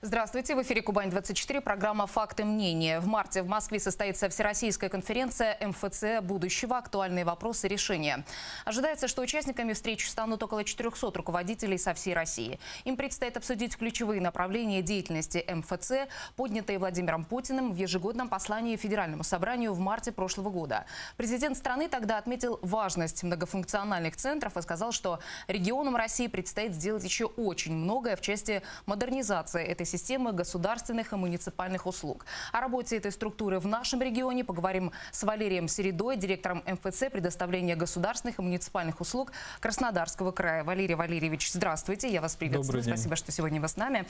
Здравствуйте, в эфире Кубань-24, программа «Факты мнения». В марте в Москве состоится Всероссийская конференция МФЦ будущего. Актуальные вопросы решения. Ожидается, что участниками встречи станут около 400 руководителей со всей России. Им предстоит обсудить ключевые направления деятельности МФЦ, поднятые Владимиром Путиным в ежегодном послании Федеральному собранию в марте прошлого года. Президент страны тогда отметил важность многофункциональных центров и сказал, что регионам России предстоит сделать еще очень многое в части модернизации этой системы государственных и муниципальных услуг. О работе этой структуры в нашем регионе поговорим с Валерием Середой, директором МФЦ предоставления государственных и муниципальных услуг Краснодарского края. Валерий Валерьевич, здравствуйте, я вас приветствую. Спасибо, что сегодня вы с нами.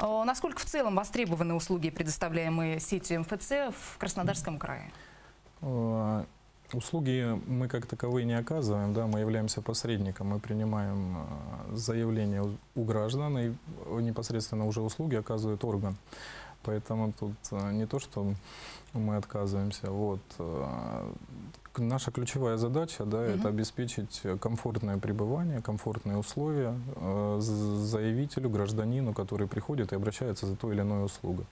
Насколько в целом востребованы услуги, предоставляемые сетью МФЦ в Краснодарском крае? Э, услуги мы как таковые не оказываем, да, мы являемся посредником, мы принимаем э, заявления у граждан и непосредственно уже услуги оказывает орган. Поэтому тут э, не то, что мы отказываемся. Вот. Наша ключевая задача да, угу. это обеспечить комфортное пребывание, комфортные условия заявителю, гражданину, который приходит и обращается за той или иной услугой.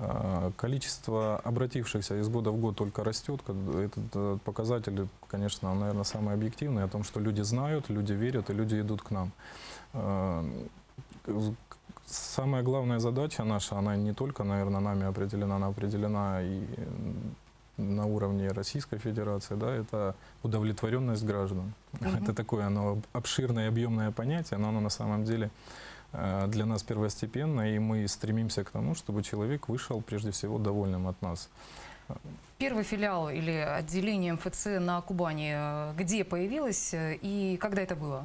А, количество обратившихся из года в год только растет. Этот показатель, конечно, наверное, самый объективный, о том, что люди знают, люди верят и люди идут к нам. Самая главная задача наша, она не только, наверное, нами определена, она определена и на уровне Российской Федерации, да, это удовлетворенность граждан. Mm-hmm. Это такое оно обширное, объемное понятие, но оно на самом деле Э, для нас первостепенно, и мы стремимся к тому, чтобы человек вышел прежде всего довольным от нас. Первый филиал или отделение МФЦ на Кубани э, где появилось э, и когда это было?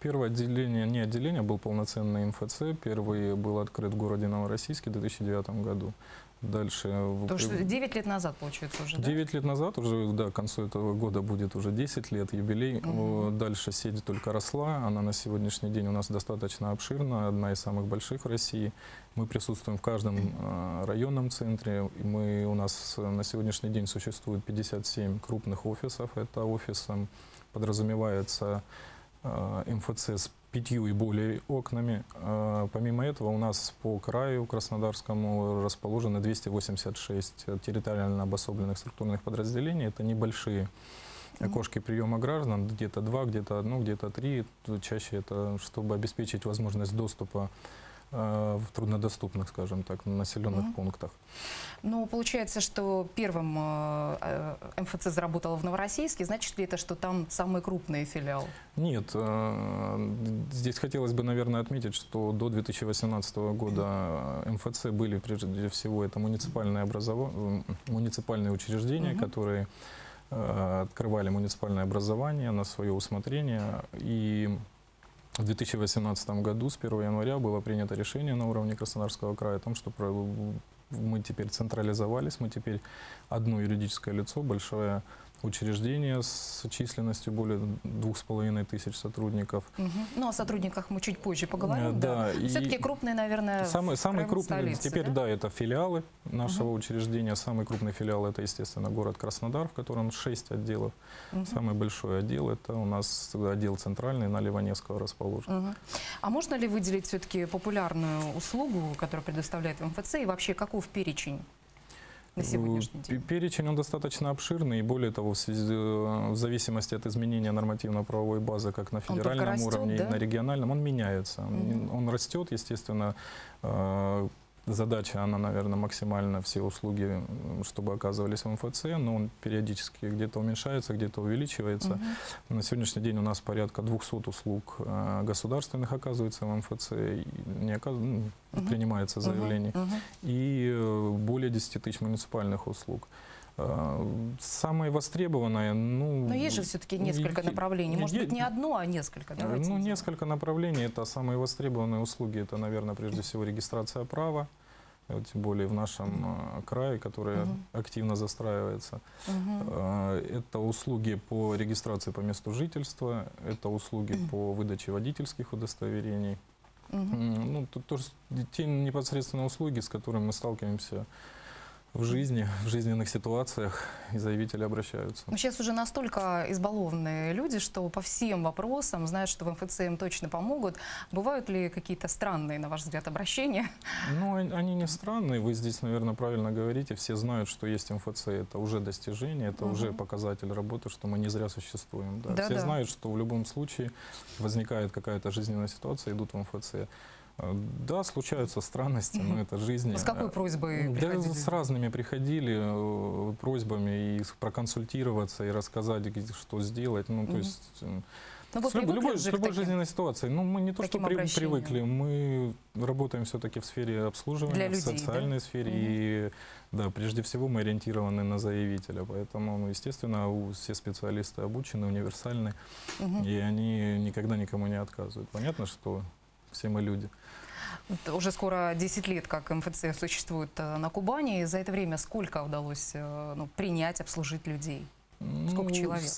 Первое отделение, не отделение, был полноценный МФЦ. Первый был открыт в городе Новороссийске в 2009 году. Дальше... То, что 9 лет назад, получается, уже, 9 да? лет назад, уже, да, к концу этого года будет уже 10 лет, юбилей. Угу. Дальше сеть только росла, она на сегодняшний день у нас достаточно обширна, одна из самых больших в России. Мы присутствуем в каждом э, районном центре. Мы, у нас на сегодняшний день существует 57 крупных офисов. Это офисом подразумевается МФЦ с пятью и более окнами. А, помимо этого у нас по краю Краснодарскому расположены 286 территориально обособленных структурных подразделений. Это небольшие окошки приема граждан, где-то два, где-то одно, где-то три. Чаще это чтобы обеспечить возможность доступа Э, в труднодоступных, скажем так, населенных угу. пунктах. Ну, получается, что первым э, э МФЦ заработал в Новороссийске. Значит ли это, что там самый крупный филиал? Нет. Э, здесь хотелось бы, наверное, отметить, что до 2018 года МФЦ были, прежде всего, это муниципальные, образов... муниципальные учреждения, угу. которые э, открывали муниципальное образование на свое усмотрение. И в 2018 году с 1 января было принято решение на уровне Краснодарского края о том, что мы теперь централизовались, мы теперь одно юридическое лицо, большое учреждение с численностью более двух с половиной тысяч сотрудников. Угу. Ну, о сотрудниках мы чуть позже поговорим. Да, да. Все-таки крупные, наверное, Самый, самый крупный, столице, теперь, да? да, это филиалы нашего угу. учреждения. Самый крупный филиал, это, естественно, город Краснодар, в котором шесть отделов. Угу. Самый большой отдел, это у нас отдел центральный на Ливаневского расположен. Угу. А можно ли выделить все-таки популярную услугу, которую предоставляет МФЦ, и вообще каков перечень? На сегодняшний день? Перечень он достаточно обширный, и более того, в, связи, в зависимости от изменения нормативно-правовой базы, как на федеральном растет, уровне, да? и на региональном, он меняется. Угу. Он, он растет, естественно, э, задача, она, наверное, максимально все услуги, чтобы оказывались в МФЦ, но он периодически где-то уменьшается, где-то увеличивается. Угу. На сегодняшний день у нас порядка 200 услуг э, государственных оказывается в МФЦ, не оказ... ну, угу. принимается заявление, угу. и э, более 10 тысяч муниципальных услуг. Самое востребованное, ну... Но есть же все-таки несколько направлений. Может быть, не одно, а несколько. Давайте ну, несколько направлений. Это самые востребованные услуги. Это, наверное, прежде всего регистрация права. Э, тем более в нашем uh крае, который uh активно застраивается. Uh Это услуги по регистрации по месту жительства, это услуги по выдаче водительских удостоверений. Uh Ну, тут тоже те непосредственно услуги, с которыми мы сталкиваемся в жизни, в жизненных ситуациях, и заявители обращаются. Ну, сейчас уже настолько избалованные люди, что по всем вопросам знают, что в МФЦ им точно помогут. Бывают ли какие-то странные, на ваш взгляд, обращения? Ну, он- они не странные, вы здесь, наверное, правильно говорите. Все знают, что есть МФЦ, это уже достижение, это уже Мгм. показатель работы, что мы не зря существуем. Да. Да-да. Все знают, что в любом случае возникает какая-то жизненная ситуация, идут в МФЦ. Да, случаются странности, но это жизнь. С какой просьбой Да, приходили? с разными приходили э, просьбами и проконсультироваться, и рассказать, что сделать. Ну, то есть... э, Ну, вы с любой, с любой таким? жизненной ситуацией. Ну, мы не то, что при- привыкли, мы работаем все-таки в сфере обслуживания, Для в людей, да? социальной сфере. Мгм. И, да, прежде всего мы ориентированы на заявителя. Поэтому, ну, естественно, у- все специалисты обучены, универсальны, Мгм. и они никогда никому не отказывают. Понятно, что все мы люди. Уже скоро 10 лет, как МФЦ существует э, на Кубани. За это время сколько удалось э, ну, принять, обслужить людей? Сколько Ну, человек?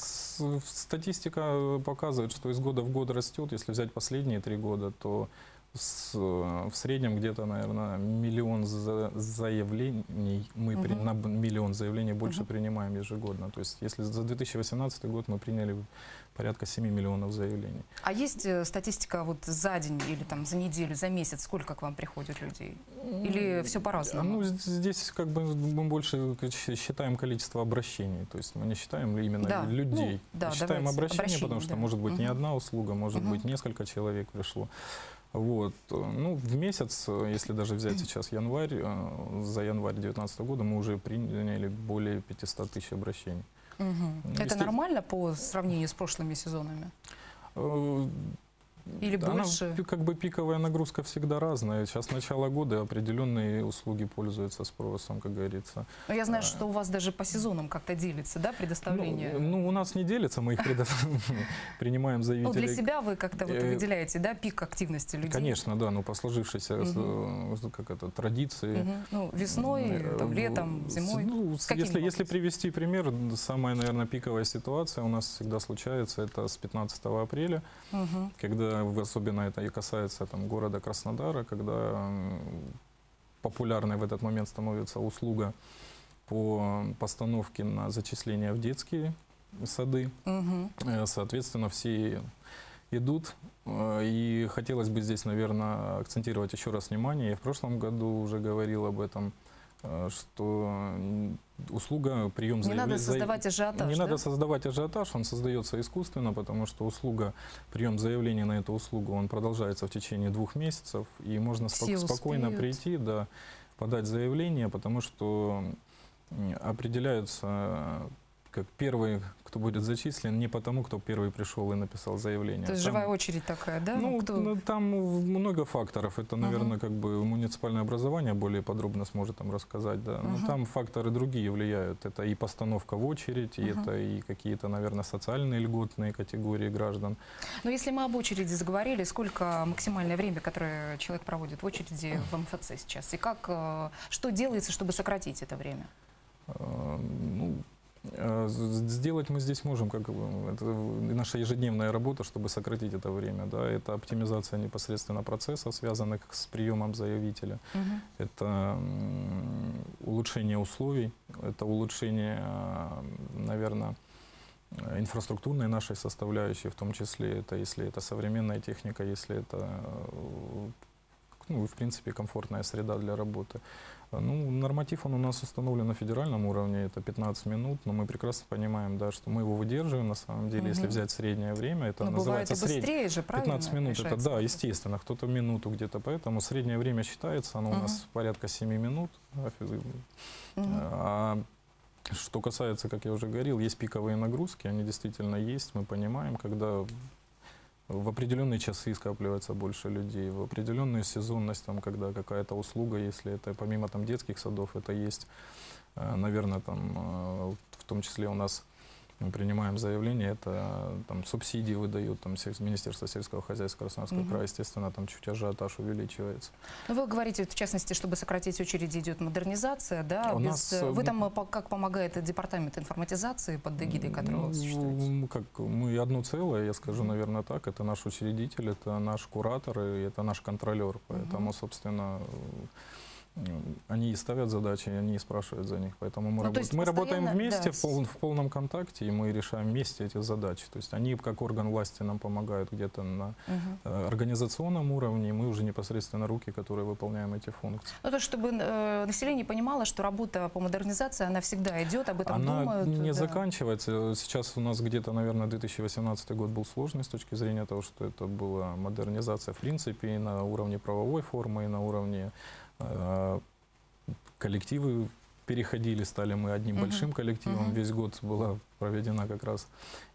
статистика показывает, что из года в год растет. Если взять последние три года, то с- в среднем где-то, наверное, миллион за- заявлений, мы при- Мгм. на миллион заявлений больше Мгм. принимаем ежегодно. То есть если за 2018 год мы приняли порядка 7 миллионов заявлений. А есть э, статистика вот за день или там за неделю, за месяц, сколько к вам приходит людей? Или все по-разному? Ну, здесь как бы мы больше считаем количество обращений. То есть мы не считаем именно Да, людей. ну, да, Мы считаем обращения, обращения, потому что да. может быть не Мгм. одна услуга, может Мгм. быть несколько человек пришло. Вот. Ну, в месяц, э, если даже взять сейчас январь, э, за январь 2019 года мы уже приняли более 500 тысяч обращений. Ну, Это нормально по сравнению с прошлыми сезонами? Или Она больше? пи- как бы пиковая нагрузка всегда разная. Сейчас начало года, определенные услуги пользуются спросом, как говорится. Ну, я знаю, А. что у вас даже по сезонам как-то делится, да, предоставление? Ну, ну, у нас не делится, мы их принимаем Ну, заявителей. для себя вы как-то вот Э, выделяете, да, пик активности людей? Конечно, да, ну по сложившейся э, как это, традиции. Ну, весной, в- летом, зимой. ну, если, привести пример, самая, наверное, пиковая ситуация у нас всегда случается, это с 15 апреля, когда особенно это и касается там, города Краснодара, когда популярной в этот момент становится услуга по постановке на зачисление в детские сады. Э, Соответственно, все идут. Э, И хотелось бы здесь, наверное, акцентировать еще раз внимание. Я в прошлом году уже говорил об этом, э, что услуга прием Не заявле- надо заяв- создавать ажиотаж, Не да? надо создавать ажиотаж, он создается искусственно, потому что услуга, прием заявления на эту услугу, он продолжается в течение двух месяцев, и можно Все спок- спокойно успеют. прийти, да, подать заявление, потому что определяются как первый, кто будет зачислен, не потому, кто первый пришел и написал заявление. То есть Там- живая очередь такая, да? ну, Кто- ну, там много факторов. Это, наверное, Мгм. как бы муниципальное образование более подробно сможет там рассказать, да. Мгм. Но там факторы другие влияют. Это и постановка в очередь, и Мгм. это и какие-то, наверное, социальные льготные категории граждан. Но если мы об очереди заговорили, сколько максимальное время, которое человек проводит в очереди в МФЦ сейчас? И как, э, что делается, чтобы сократить это время? Э, Ну, сделать мы здесь можем, как бы, это наша ежедневная работа, чтобы сократить это время. Да, это оптимизация непосредственно процессов, связанных с приемом заявителя. Мгм. Это улучшение условий, это улучшение, наверное, инфраструктурной нашей составляющей, в том числе это, если это современная техника, если это, э, ну, и, в принципе, комфортная среда для работы. Ну, норматив он у нас установлен на федеральном уровне, это 15 минут, но мы прекрасно понимаем, да, что мы его выдерживаем на самом деле, если Мгм. взять среднее время, это Но называется среднее. быстрее же, правильно? 15 минут, это да, естественно, кто-то минуту где-то, поэтому среднее время считается, оно у нас порядка 7 минут. Мгм. а что касается, как я уже говорил, есть пиковые нагрузки, они действительно есть, мы понимаем, когда в определенные часы скапливается больше людей, в определенную сезонность, там, когда какая-то услуга, если это помимо там, детских садов, это есть, наверное, там, э, в том числе у нас мы принимаем заявление, это там субсидии выдают, там Министерство сельского хозяйства Краснодарского Мгм. края, естественно, там чуть ажиотаж увеличивается. Ну, вы говорите, в частности, чтобы сократить очереди, идет модернизация, да? У без, нас, э, Вы э, там э, как помогает департамент информатизации под эгидой которого Ну, существуете? Как, мы одно целое, я скажу, наверное, так. Это наш учредитель, это наш куратор и это наш контролер. Поэтому, собственно, м, они и ставят задачи, и они и спрашивают за них. Поэтому мы, Ну, работаем, мы работаем вместе да, в, пол- в полном контакте, и мы решаем вместе эти задачи. То есть они как орган власти нам помогают где-то на э, организационном уровне, и мы уже непосредственно руки, которые выполняем эти функции. Ну, то, чтобы э, население понимало, что работа по модернизации, она всегда идет, об этом Она думают. не да. заканчивается. Сейчас у нас где-то, наверное, 2018 год был сложный с точки зрения того, что это была модернизация в принципе и на уровне правовой формы, и на уровне коллективы переходили, стали мы одним большим коллективом. Мгм. Весь год была проведена как раз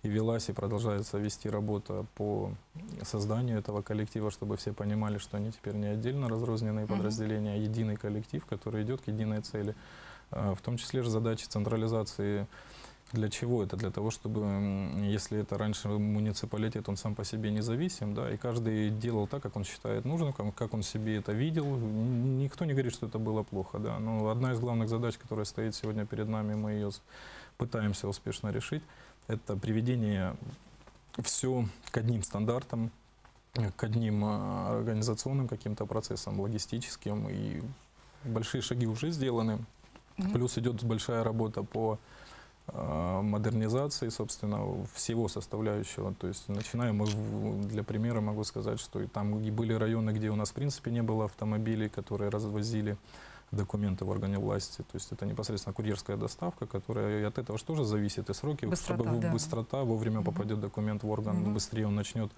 и велась, и продолжается вести работа по созданию этого коллектива, чтобы все понимали, что они теперь не отдельно разрозненные Мгм. подразделения, а единый коллектив, который идет к единой цели. А, В том числе же задачи централизации для чего это? Для того, чтобы, если это раньше муниципалитет, он сам по себе независим, да, и каждый делал так, как он считает нужным, как, он себе это видел. Никто не говорит, что это было плохо, да. Но одна из главных задач, которая стоит сегодня перед нами, мы ее пытаемся успешно решить, это приведение все к одним стандартам, к одним а, организационным каким-то процессам, логистическим. И большие шаги уже сделаны. Плюс идет большая работа по модернизации, собственно, всего составляющего. То есть начинаем мы, для примера могу сказать, что и там были районы, где у нас в принципе не было автомобилей, которые развозили документы в органе власти. То есть это непосредственно курьерская доставка, которая и от этого же тоже зависит и сроки, Быстрота, чтобы да. быстрота, вовремя попадет документ в орган, Мгм. быстрее он начнет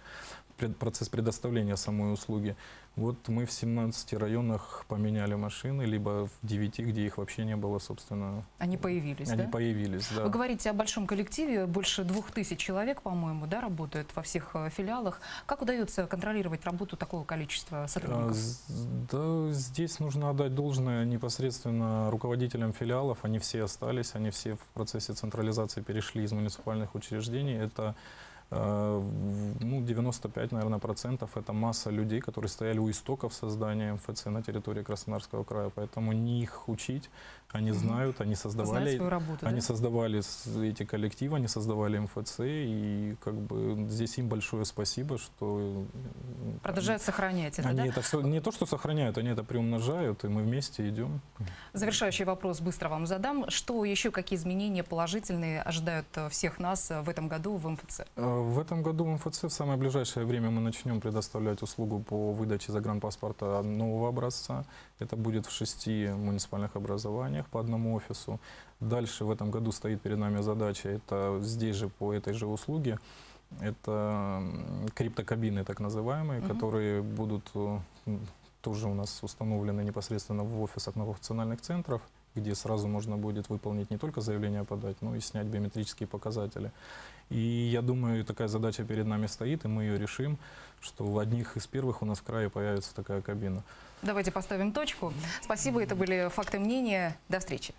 процесс предоставления самой услуги. Вот мы в 17 районах поменяли машины, либо в 9, где их вообще не было, собственно, Они появились, они да? появились. Да. Вы говорите о большом коллективе, больше двух тысяч человек, по-моему, да, работают во всех э, филиалах. Как удается контролировать работу такого количества А, сотрудников? з- Да, здесь нужно отдать должное непосредственно руководителям филиалов. Они все остались, они все в процессе централизации перешли из муниципальных учреждений. Это ну, 95, наверное, процентов это масса людей, которые стояли у истоков создания МФЦ на территории Краснодарского края. Поэтому не их учить, они знают, они создавали свою работу, Они да? создавали эти коллективы, они создавали МФЦ, и как бы здесь им большое спасибо, что Продолжают сохранять это, они да? это все не то, что сохраняют, они это приумножают, и мы вместе идем. Завершающий вопрос быстро вам задам. Что еще, какие изменения положительные ожидают э, всех нас э, в этом году в МФЦ? В этом году в МФЦ в самое ближайшее время мы начнем предоставлять услугу по выдаче загранпаспорта нового образца. Это будет в шести муниципальных образованиях по одному офису. Дальше в этом году стоит перед нами задача, это здесь же по этой же услуге, это криптокабины так называемые, Мгм. которые будут э, тоже у нас установлены непосредственно в офисах новофункциональных центров, где сразу можно будет выполнить не только заявление подать, но и снять биометрические показатели. И я думаю, такая задача перед нами стоит, и мы ее решим, что в одних из первых у нас в крае появится такая кабина. Давайте поставим точку. Спасибо, это были факты мнения. До встречи.